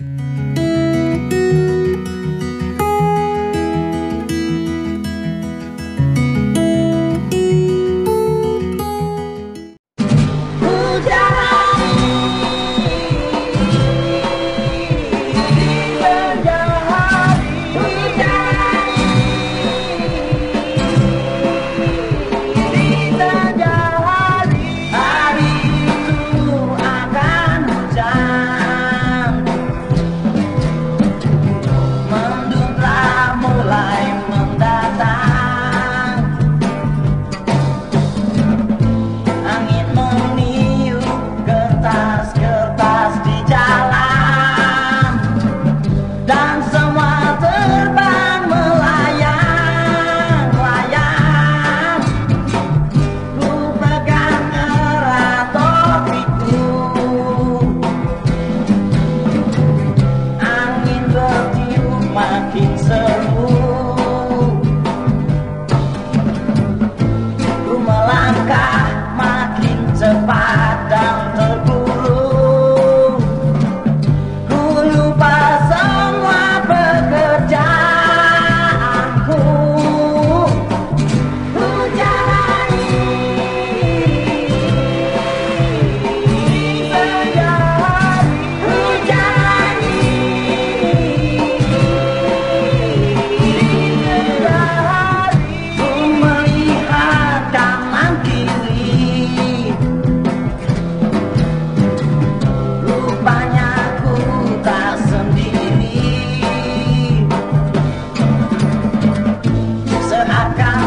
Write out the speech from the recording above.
you tocar.